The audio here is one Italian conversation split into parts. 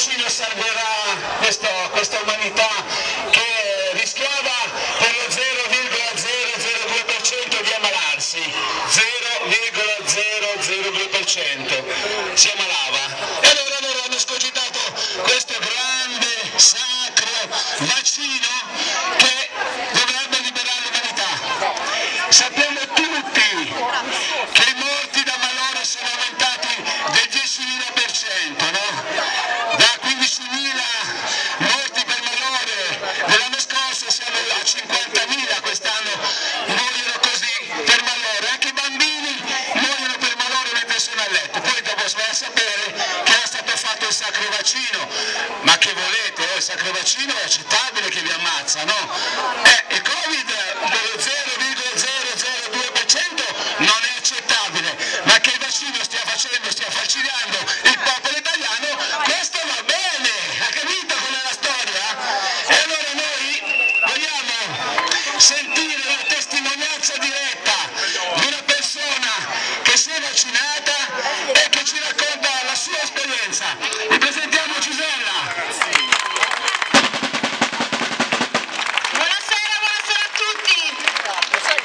vaccino salverà questo- questa umanità che rischiava per lo 0,002% di ammalarsi, 0,002% si ammalava. E allora loro hanno scogitato questo grande, sacro vaccino che dovrebbe liberare l'umanità. Sappiamo tutti che i morti da malore sono aumentati del 10.000%, no? Da 15.000 morti per malore dell'anno scorso siamo a 50.000 quest'anno muoiono così per malore, anche i bambini muoiono per malore mentre sono a letto, poi dopo si va a sapere che era stato fatto il sacro vaccino, ma che volete, oh, il sacro vaccino è accettabile che vi ammazza, no? Eh, il Covid dello 0,002% non è accettabile, ma che il vaccino stia facendo, stia vaccinando il popolo italiano, questo va bene, ha capito qual è la storia? E allora noi vogliamo sentire la testimonianza diretta di una persona che si è vaccinata e che ci racconta la sua esperienza. Vi presentiamo Gisella.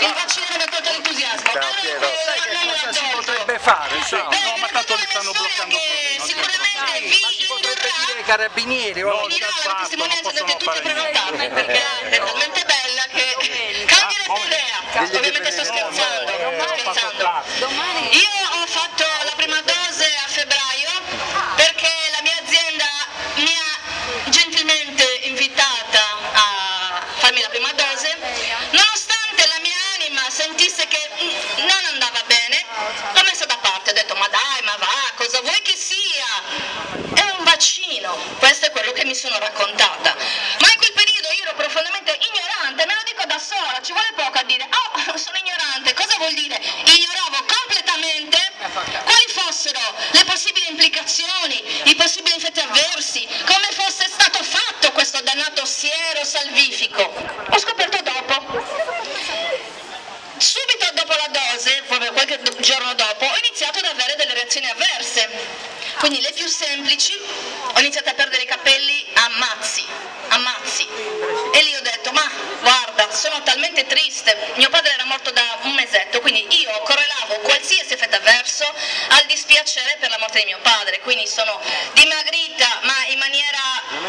Il vaccino mi ha tolto l'entusiasmo. Ciao Piero. Allora, Sai me cosa si potrebbe fare? Beh, No, ma tanto li è stanno una bloccando così, che Sicuramente Ma vi si potrebbe indurrà dire ai carabinieri No, o dirà già la testimonianza dovete tutti prenotarvi perché è talmente bella che cambierete come? idea. Ovviamente sto dipendenti. scherzando, No, no, sto eh, ho fatto scherzando. tardi. Io ho fatto la prima dose a febbraio perché la mia azienda mi ha gentilmente invitata a farmi la prima dose, nonostante la mia anima sentisse che mm, non andava bene, l'ho messa da parte, ho detto ma dai, ma va, cosa vuoi che sia? È un questo è quello che mi sono raccontata. Ma in quel periodo io ero profondamente ignorante, me lo dico da sola, ci vuole poco a dire, oh, sono ignorante, cosa vuol dire? Ignoravo completamente quali fossero le possibili implicazioni, i possibili effetti avversi, come fosse stato fatto questo dannato siero salvifico. Ho scoperto dopo. Subito dopo la dose, proprio qualche do- giorno dopo, ho iniziato ad avere delle reazioni avverse. Quindi le più semplici, ho iniziato a perdere i capelli a mazzi, a mazzi. E lì ho detto, ma guarda, sono talmente triste. Mio padre era morto da un mesetto, quindi io correlavo qualsiasi effetto avverso al dispiacere per la morte di mio padre. Quindi sono dimagrita, ma in maniera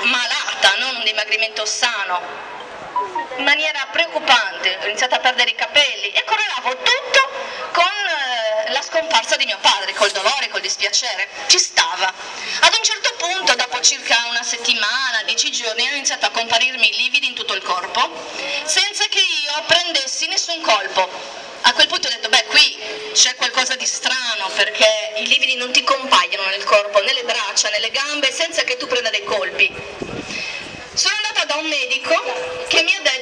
malata, non un dimagrimento sano in maniera preoccupante, ho iniziato a perdere i capelli e correlavo tutto con eh, la scomparsa di mio padre, col dolore, col dispiacere. Ci stava. Ad un certo punto, dopo circa una settimana, dieci giorni, hanno iniziato a comparirmi i lividi in tutto il corpo, senza che io prendessi nessun colpo. A quel punto ho detto, beh, qui c'è qualcosa di strano perché i lividi non ti compaiono nel corpo, nelle braccia, nelle gambe, senza che tu prenda dei colpi. Sono andata da un medico che mi ha detto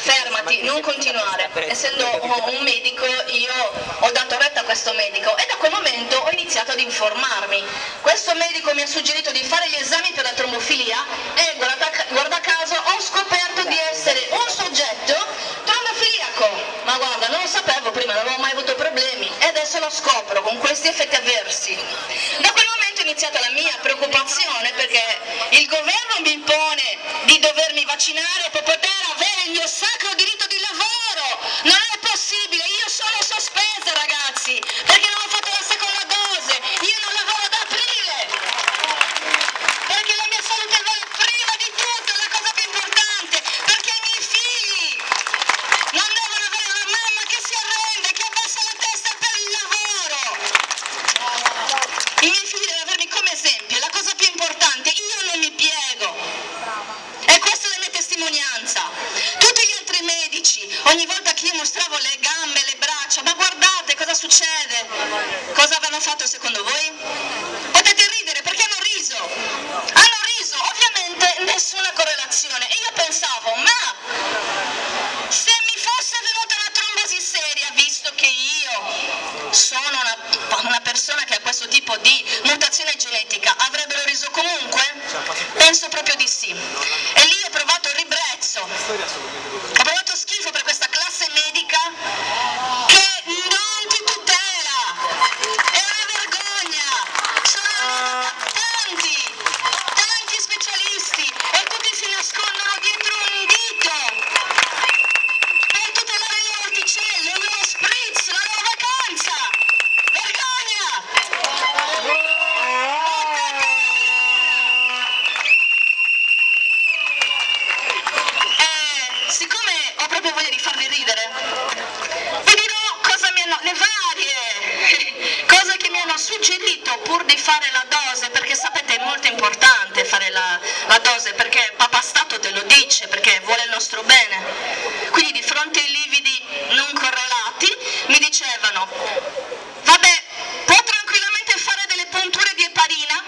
fermati, non continuare. Essendo un medico io ho dato retta a questo medico e da quel momento ho iniziato ad informarmi. Questo medico mi ha suggerito di fare gli esami per la trombofilia e guarda, guarda caso ho scoperto di essere un soggetto trombofiliaco. Ma guarda, non lo sapevo prima, non avevo mai avuto problemi e adesso lo scopro con questi effetti avversi. Da quel momento è iniziata la mia preoccupazione perché il governo mi impone di dovermi vaccinare per poter avere il mio sacro diritto di lavoro. Non è possibile, io sono sospesa ragazzi, perché non ho fatto la seconda dose, io non lavoro da aprile. Perché la mia salute vale prima di tutto, è la cosa più importante, perché i miei figli non devono avere una mamma che si arrende, che abbassa la testa per il lavoro. I miei figli devono avermi come esempio, è la cosa più importante, io non mi piego. E questa è la mia testimonianza. Tutti gli altri medici, ogni volta che io mostravo le gambe, le braccia, ma guardate cosa succede. Cosa avranno fatto secondo voi? Potete ridere perché hanno riso. Hanno riso, ovviamente nessuna correlazione. E io pensavo, ma persona che ha questo tipo di mutazione genetica, avrebbero riso comunque? Penso proprio di sì. E lì ho provato ribrezzo, ho provato suggerito pur di fare la dose, perché sapete è molto importante fare la, la dose, perché papà Stato te lo dice, perché vuole il nostro bene. Quindi di fronte ai lividi non correlati mi dicevano, vabbè, può tranquillamente fare delle punture di eparina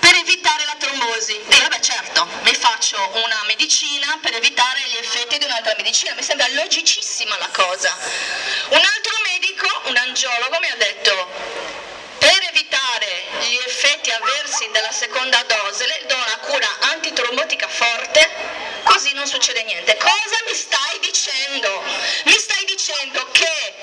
per evitare la trombosi. E beh certo, mi faccio una medicina per evitare gli effetti di un'altra medicina, mi sembra logicissima la cosa. Un altro medico, un angiologo, mi ha detto, gli effetti avversi della seconda dose le do una cura antitrombotica forte, così non succede niente. Cosa mi stai dicendo? Mi stai dicendo che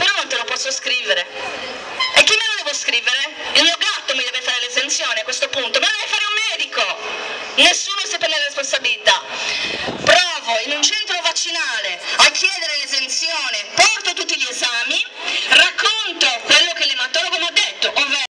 però non te lo posso scrivere. E chi me lo devo scrivere? Il mio gatto mi deve fare l'esenzione a questo punto, ma lo deve fare un medico! Nessuno si prende la responsabilità. Provo in un centro vaccinale a chiedere l'esenzione, porto tutti gli esami